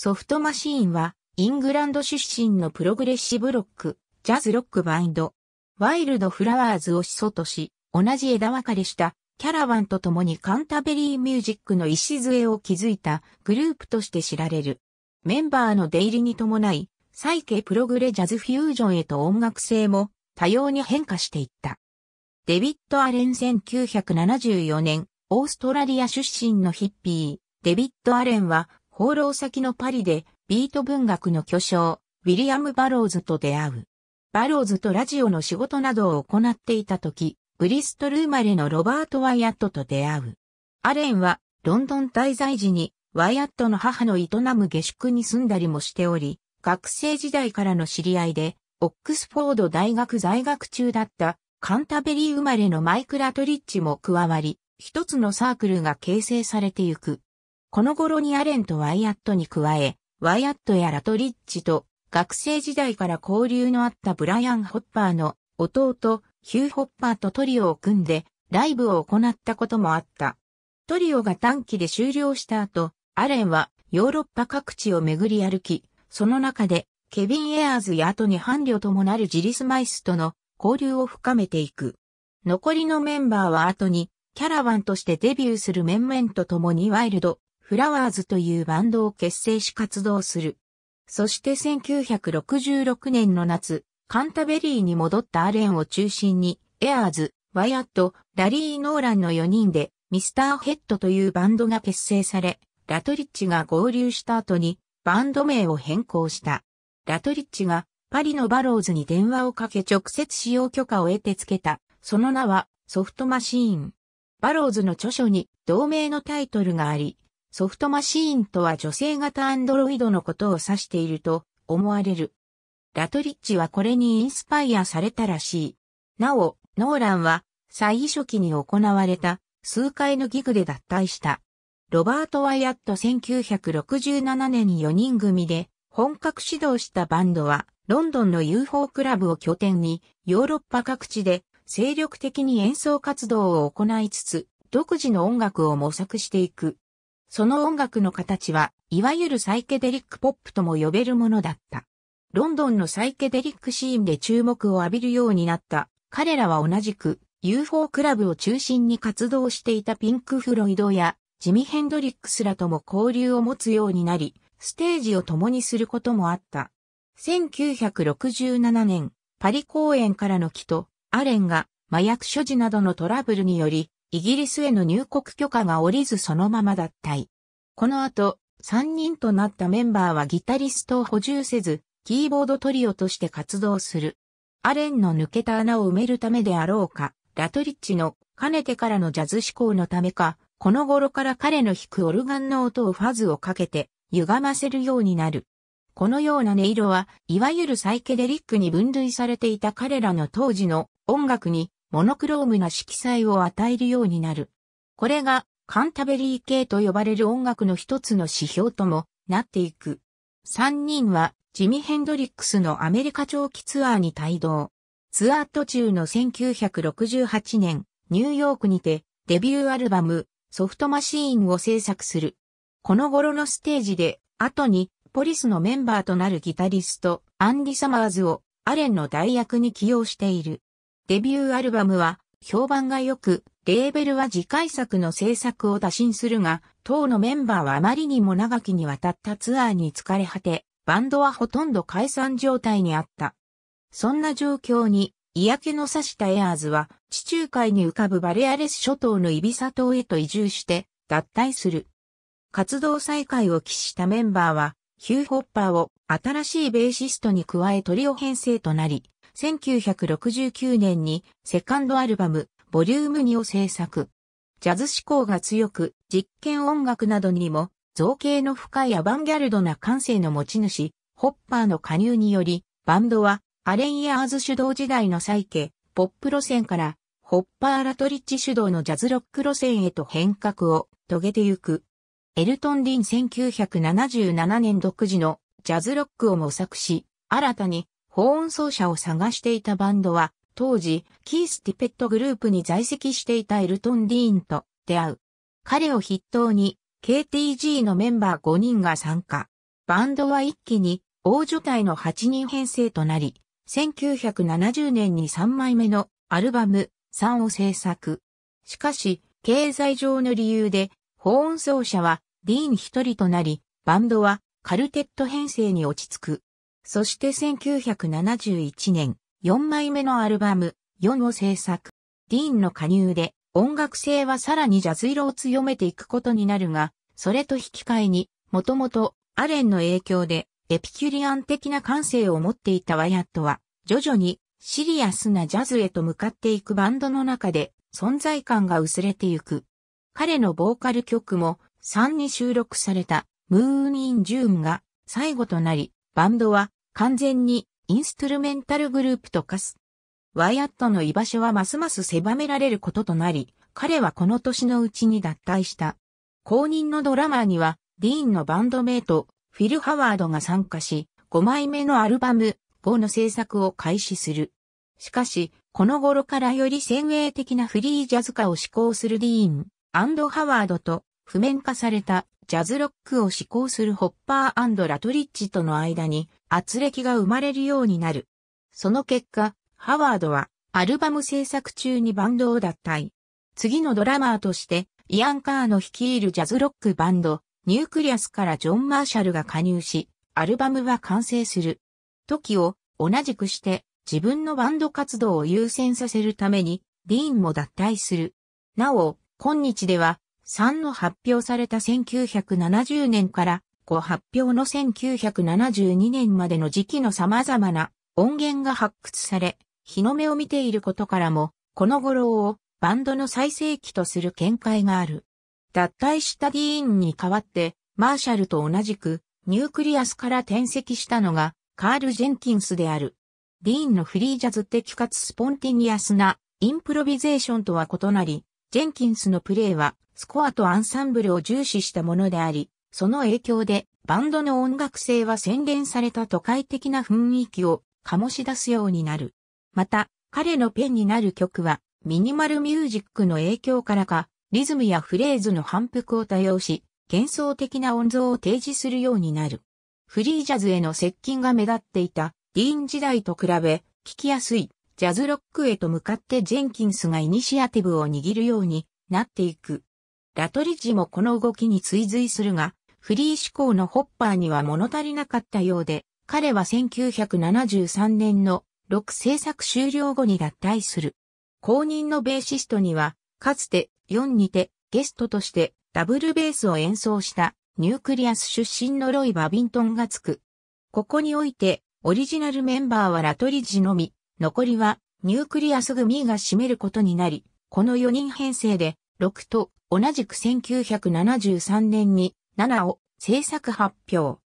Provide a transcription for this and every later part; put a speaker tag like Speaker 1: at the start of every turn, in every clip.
Speaker 1: ソフトマシーンは、イングランド出身のプログレッシブロック、ジャズロックバンド、ワイルドフラワーズを始祖とし、同じ枝分かれしたキャラバンと共にカンタベリーミュージックの礎を築いたグループとして知られる。メンバーの出入りに伴い、サイケプログレジャズフュージョンへと音楽性も多様に変化していった。デビッド・アレン1974年、オーストラリア出身のヒッピー、デビッド・アレンは、放浪先のパリで、ビート文学の巨匠、ウィリアム・バローズと出会う。バローズとラジオの仕事などを行っていた時、ブリストル生まれのロバート・ワイアットと出会う。アレンは、ロンドン滞在時に、ワイアットの母の営む下宿に住んだりもしており、学生時代からの知り合いで、オックスフォード大学在学中だったカンタベリー生まれのマイク・ラトリッジも加わり、一つのサークルが形成されてゆく。この頃にアレンとワイアットに加え、ワイアットやラトリッチと学生時代から交流のあったブライアン・ホッパーの弟、ヒュー・ホッパーとトリオを組んでライブを行ったこともあった。トリオが短期で終了した後、アレンはヨーロッパ各地を巡り歩き、その中でケビン・エアーズや後に伴侶ともなるジリス・マイスとの交流を深めていく。残りのメンバーは後にキャラバンとしてデビューする面々と共にワイルド、フラワーズというバンドを結成し活動する。そして1966年の夏、カンタベリーに戻ったアレンを中心に、エアーズ、ワイアット、ラリー・ノーランの4人で、ミスターヘッドというバンドが結成され、ラトリッチが合流した後に、バンド名を変更した。ラトリッチがパリのバローズに電話をかけ直接使用許可を得てつけた。その名はソフトマシーン。バローズの著書に同名のタイトルがあり、ソフトマシーンとは女性型アンドロイドのことを指していると思われる。ラトリッチはこれにインスパイアされたらしい。なお、ノーランは最初期に行われた数回のギグで脱退した。ロバート・ワイアット1967年に4人組で本格始動したバンドはロンドンの UFO クラブを拠点に、ヨーロッパ各地で精力的に演奏活動を行いつつ、独自の音楽を模索していく。その音楽の形は、いわゆるサイケデリックポップとも呼べるものだった。ロンドンのサイケデリックシーンで注目を浴びるようになった彼らは同じく UFO クラブを中心に活動していたピンク・フロイドやジミ・ヘンドリックスらとも交流を持つようになり、ステージを共にすることもあった。1967年、パリ公演からの帰と、アレンが麻薬所持などのトラブルにより、イギリスへの入国許可が下りずそのまま脱退。この後、3人となったメンバーはギタリストを補充せず、キーボードトリオとして活動する。アレンの抜けた穴を埋めるためであろうか、ラトリッチのかねてからのジャズ思考のためか、この頃から彼の弾くオルガンの音をファズをかけて、歪ませるようになる。このような音色は、いわゆるサイケデリックに分類されていた彼らの当時の音楽にモノクロームな色彩を与えるようになる。これがカンタベリー系と呼ばれる音楽の一つの指標ともなっていく。三人はジミ・ヘンドリックスのアメリカ長期ツアーに帯同。ツアー途中の1968年、ニューヨークにてデビューアルバムソフトマシーンを制作する。この頃のステージで後にポリスのメンバーとなるギタリスト、アンディ・サマーズをアレンの代役に起用している。デビューアルバムは評判が良く、レーベルは次回作の制作を打診するが、当のメンバーはあまりにも長きにわたったツアーに疲れ果て、バンドはほとんど解散状態にあった。そんな状況に、嫌気のさしたエアーズは、地中海に浮かぶバレアレス諸島のイビサ島へと移住して、脱退する。活動再開を期したメンバーは、ヒュー・ホッパーを新しいベーシストに加えトリオ編成となり、1969年にセカンドアルバム、ボリューム2を制作。ジャズ志向が強く、実験音楽などにも造形の深いアバンギャルドな感性の持ち主、ホッパーの加入により、バンドはアレン・ヤーズ主導時代の再起、ポップ路線から、ホッパー・ラトリッチ主導のジャズロック路線へと変革を遂げてゆく。エルトン・リン1977年独自のジャズロックを模索し、新たに保音奏者を探していたバンドは、当時、キース・ティペットグループに在籍していたエルトン・ディーンと出会う。彼を筆頭に、KTG のメンバー5人が参加。バンドは一気に大所帯の8人編成となり、1970年に3枚目のアルバム3を制作。しかし、経済上の理由で、保音奏者はディーン一人となり、バンドはカルテット編成に落ち着く。そして1971年、4枚目のアルバム4を制作。ディーンの加入で音楽性はさらにジャズ色を強めていくことになるが、それと引き換えに、もともとアレンの影響でエピキュリアン的な感性を持っていたワヤットは、徐々にシリアスなジャズへと向かっていくバンドの中で存在感が薄れてゆく。彼のボーカル曲も3に収録されたムーン・イン・ジューンが最後となり、バンドは完全にインストゥルメンタルグループと化す。ワイアットの居場所はますます狭められることとなり、彼はこの年のうちに脱退した。公認のドラマーには、ディーンのバンドメイト、フィル・ハワードが参加し、5枚目のアルバム、5の制作を開始する。しかし、この頃からより先鋭的なフリージャズ化を施行するディーン、アンド・ハワードと、譜面化されたジャズロックを施行するホッパーラトリッチとの間に圧力が生まれるようになる。その結果、ハワードはアルバム制作中にバンドを脱退。次のドラマーとして、イアン・カーの率いるジャズロックバンド、ニュークリアスからジョン・マーシャルが加入し、アルバムは完成する。時を同じくして自分のバンド活動を優先させるために、ディーンも脱退する。なお、今日では3の発表された1970年から5発表の1972年までの時期の様々な音源が発掘され、日の目を見ていることからも、この頃をバンドの最盛期とする見解がある。脱退したディーンに代わって、マーシャルと同じくニュークリアスから転籍したのがカール・ジェンキンスである。ディーンのフリージャズ的かつスポンティニアスなインプロビゼーションとは異なり、ジェンキンスのプレイはスコアとアンサンブルを重視したものであり、その影響でバンドの音楽性は洗練された都会的な雰囲気を醸し出すようになる。また、彼のペンになる曲はミニマルミュージックの影響からか、リズムやフレーズの反復を多用し、幻想的な音像を提示するようになる。フリージャズへの接近が目立っていたディーン時代と比べ、聴きやすいジャズロックへと向かってジェンキンスがイニシアティブを握るようになっていく。ラトリッジもこの動きに追随するが、フリー志向のホッパーには物足りなかったようで、彼は1973年のロック制作終了後に脱退する。後任のベーシストには、かつて4にてゲストとしてダブルベースを演奏したニュークリアス出身のロイ・バビントンがつく。ここにおいてオリジナルメンバーはラトリッジのみ、残りはニュークリアス組が占めることになり、この4人編成で6と同じく1973年に7を制作発表。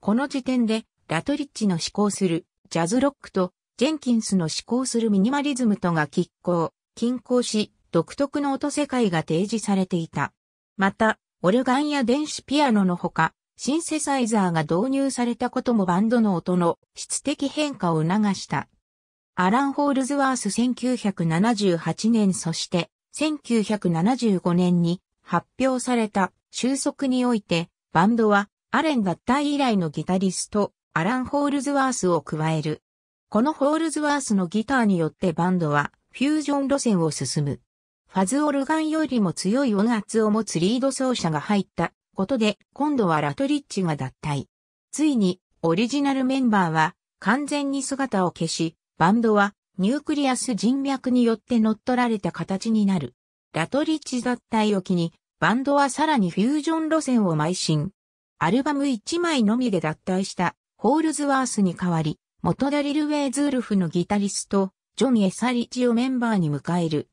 Speaker 1: この時点でラトリッジの志向するジャズロックとジェンキンスの志向するミニマリズムとが拮抗、均衡し、独特の音世界が提示されていた。また、オルガンや電子ピアノのほか、シンセサイザーが導入されたこともバンドの音の質的変化を促した。アラン・ホールズワース1978年そして1975年に発表された収束において、バンドはアレン脱退以来のギタリスト、アラン・ホールズワースを加える。このホールズワースのギターによってバンドはフュージョン路線を進む。ファズオルガンよりも強い音圧を持つリード奏者が入ったことで、今度はラトリッジが脱退。ついに、オリジナルメンバーは完全に姿を消し、バンドはニュークリアス人脈によって乗っ取られた形になる。ラトリッジ脱退を機に、バンドはさらにフュージョン路線を邁進。アルバム1枚のみで脱退したホールズワースに代わり、元ダリル・ウェイズ・ウルフのギタリスト、ジョン・エサリッジをメンバーに迎える。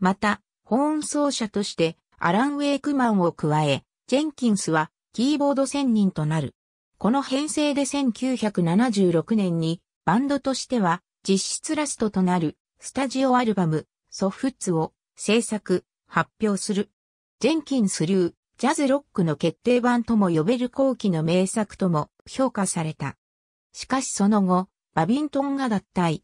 Speaker 1: また、ホーン奏者としてアラン・ウェイクマンを加え、ジェンキンスはキーボード専任となる。この編成で1976年にバンドとしては実質ラストとなるスタジオアルバムソフッツを制作、発表する。ジェンキンス流、ジャズロックの決定版とも呼べる後期の名作とも評価された。しかしその後、バビントンが脱退。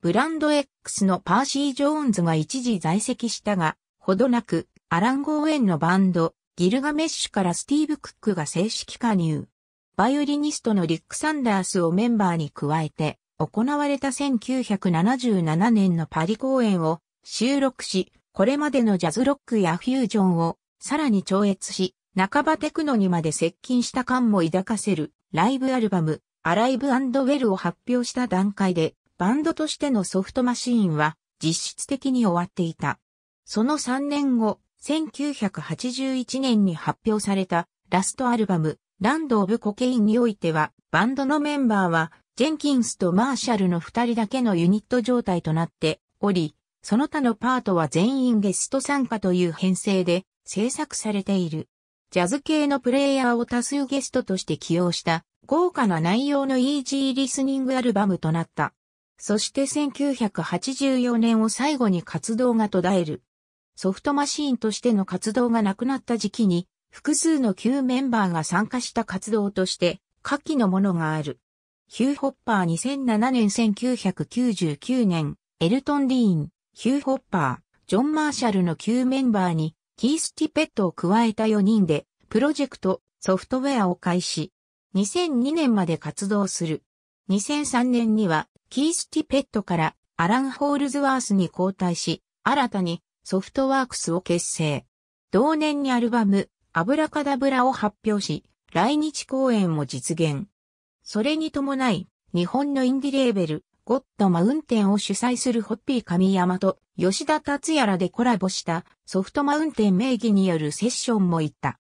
Speaker 1: ブランド X のパーシー・ジョーンズが一時在籍したが、ほどなく、アラン・ゴーエンのバンド、ギルガメッシュからスティーブ・クックが正式加入。バイオリニストのリック・サンダースをメンバーに加えて、行われた1977年のパリ公演を収録し、これまでのジャズロックやフュージョンをさらに超越し、半ばテクノにまで接近した感も抱かせるライブアルバム、アライブウェルを発表した段階で、バンドとしてのソフトマシーンは実質的に終わっていた。その3年後、1981年に発表されたラストアルバム、ランド・オブ・コケインにおいては、バンドのメンバーは、ジェンキンスとマーシャルの二人だけのユニット状態となっており、その他のパートは全員ゲスト参加という編成で制作されている。ジャズ系のプレイヤーを多数ゲストとして起用した豪華な内容のイージーリスニングアルバムとなった。そして1984年を最後に活動が途絶える。ソフトマシーンとしての活動がなくなった時期に、複数の旧メンバーが参加した活動として、下記のものがある。ヒュー・ホッパー2007年1999年、エルトン・ディーン、ヒュー・ホッパー、ジョン・マーシャルの旧メンバーに、キース・ティペットを加えた4人で、プロジェクト、ソフトウェアを開始。2002年まで活動する。2003年には、キース・ティペットからアラン・ホールズワースに交代し、新たにソフトワークスを結成。同年にアルバム、アブラカダブラを発表し、来日公演も実現。それに伴い、日本のインディレーベル、ゴッドマウンテンを主催するホッピー神山と吉田達也らでコラボしたソフトマウンテン名義によるセッションも行った。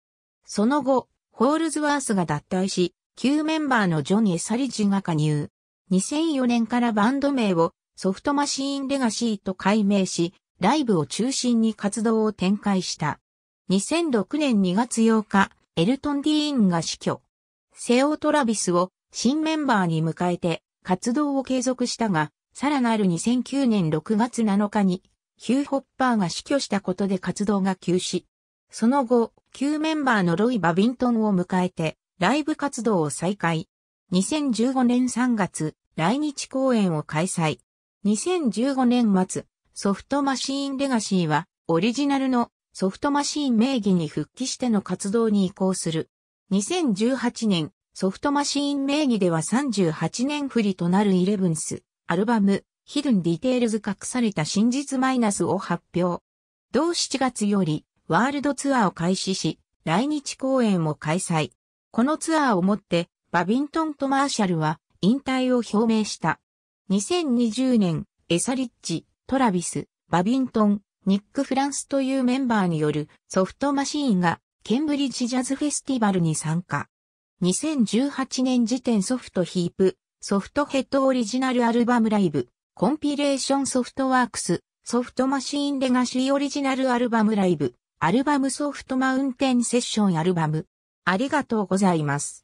Speaker 1: その後、ホールズワースが脱退し、旧メンバーのジョン・エサリジが加入。2004年からバンド名をソフトマシーンレガシーと改名し、ライブを中心に活動を展開した。2006年2月8日、エルトン・ディーンが死去。セオ・トラビスを新メンバーに迎えて活動を継続したが、さらなる2009年6月7日に、ヒュー・ホッパーが死去したことで活動が休止。その後、旧メンバーのロイ・バビントンを迎えて、ライブ活動を再開。2015年3月、来日公演を開催。2015年末、ソフトマシーンレガシーは、オリジナルのソフトマシーン名義に復帰しての活動に移行する。2018年、ソフトマシーン名義では38年振りとなるイレブンス、アルバム、ヒルンディテールズ隠された真実マイナスを発表。同7月よりワールドツアーを開始し、来日公演も開催。このツアーをもって、バビントンとマーシャルは引退を表明した。2020年、エサリッチ、トラビス、バビントン、ニック・フランスというメンバーによるソフトマシーンがケンブリッジジャズフェスティバルに参加。2018年時点ソフトヒープ、ソフトヘッドオリジナルアルバムライブ、コンピレーションソフトワークス、ソフトマシーンレガシーオリジナルアルバムライブ、アルバムソフトマウンテンセッションアルバム。ありがとうございます。